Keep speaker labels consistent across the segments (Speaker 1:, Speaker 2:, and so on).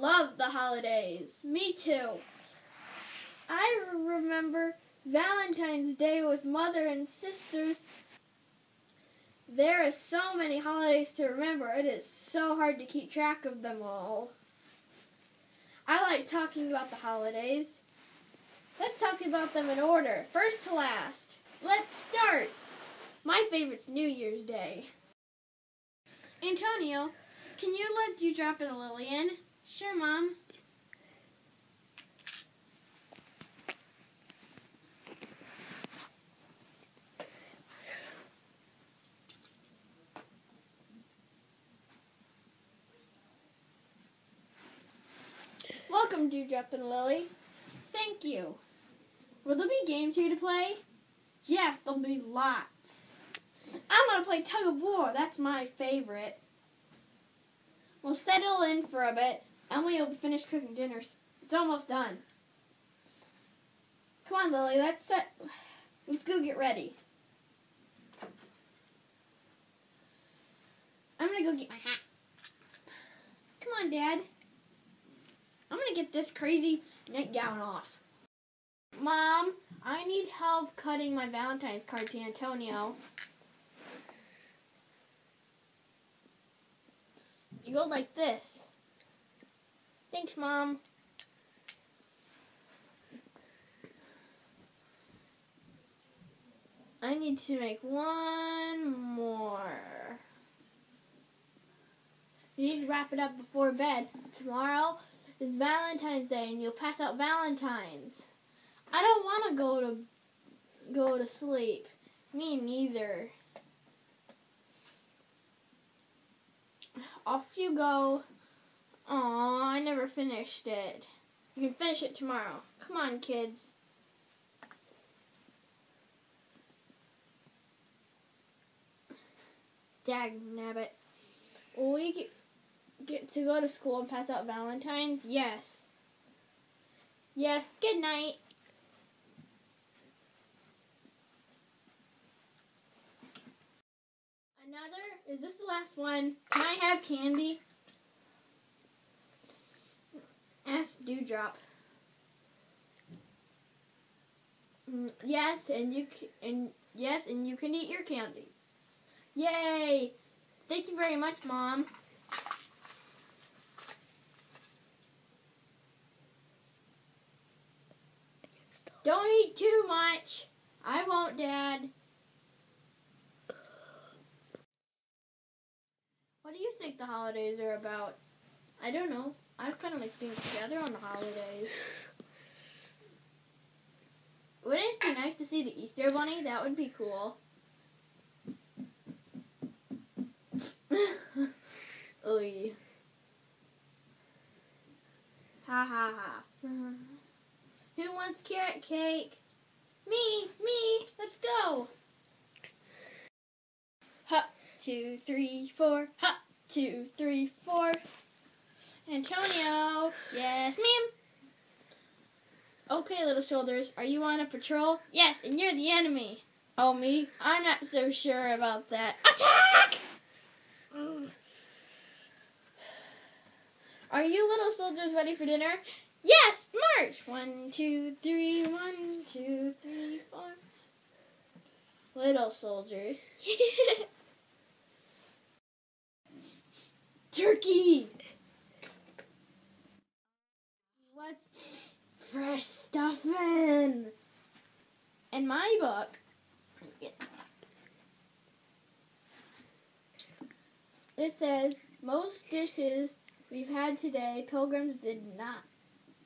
Speaker 1: love the holidays. Me too. I remember Valentine's Day with mother and sisters. There are so many holidays to remember. It is so hard to keep track of them all. I like talking about the holidays. Let's talk about them in order, first to last. Let's start. My favorite's New Year's Day. Antonio, can you let you Dewdrop and Lillian? Sure, Mom. Welcome, Dewdrop and Lily. Thank you. Will there be games here to play? Yes, there'll be lots. I'm gonna play tug of war. That's my favorite. We'll settle in for a bit, and we'll finish cooking dinner. It's almost done. Come on, Lily. Let's set. Let's go get ready. I'm gonna go get my hat. Come on, Dad. I'm gonna get this crazy nightgown off. Mom, I need help cutting my Valentine's card to Antonio. You go like this. Thanks, Mom. I need to make one more. You need to wrap it up before bed. Tomorrow is Valentine's Day and you'll pass out Valentines. I don't want to go to go to sleep. Me neither. Off you go. Aw, I never finished it. You can finish it tomorrow. Come on, kids. Dag nabbit. Will we get, get to go to school and pass out Valentines? Yes. Yes, good night. Another? Is this the last one? Can I have candy? Dewdrop. Mm, yes, and you and yes, and you can eat your candy. Yay! Thank you very much, Mom. Don't eat too much. I won't, Dad. What do you think the holidays are about? I don't know. I kind of like being together on the holidays. Wouldn't it be nice to see the Easter Bunny? That would be cool. Oy. Ha ha ha. Who wants carrot cake? Me, me, let's go. Ha, two, three, four. Ha, two, three, four. Antonio. Yes, ma'am. Okay, little shoulders, are you on a patrol? Yes, and you're the enemy. Oh, me? I'm not so sure about that. Attack! Are you little soldiers ready for dinner? Yes, march! One, two, three, one, two, three, four. Little soldiers. Turkey! What's fresh stuffing? In my book, it says most dishes we've had today, pilgrims did not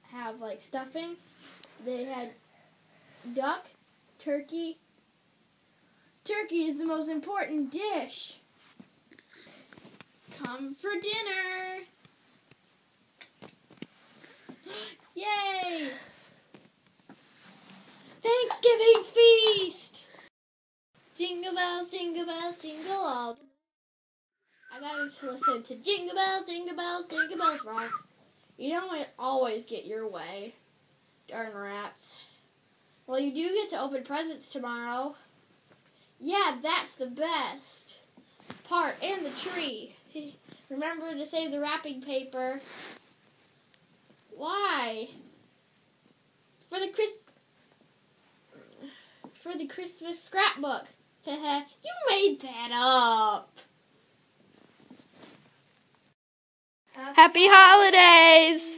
Speaker 1: have like stuffing. They had duck, turkey. Turkey is the most important dish. Come for dinner. Yay! Thanksgiving feast! Jingle bells, jingle bells, jingle all. I got to listen to Jingle Bells, Jingle Bells, Jingle Bells Rock. You don't always get your way. Darn rats. Well, you do get to open presents tomorrow. Yeah, that's the best part. And the tree. Remember to save the wrapping paper. Why? For the Chris for the Christmas scrapbook. you made that up.
Speaker 2: Happy holidays!